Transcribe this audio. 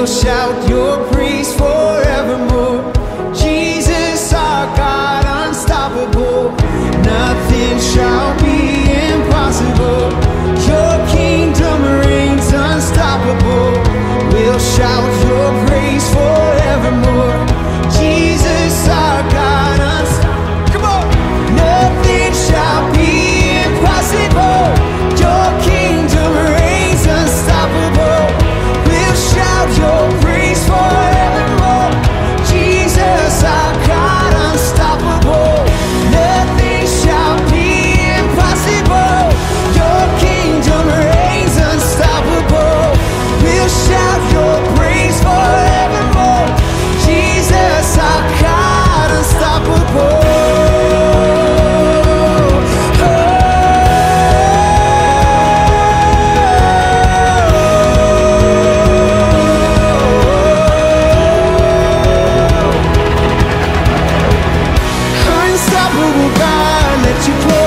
will shout your praise forevermore. Jesus, our God, unstoppable. Nothing shall be impossible. Your kingdom reigns unstoppable. We'll shout your praise. you play.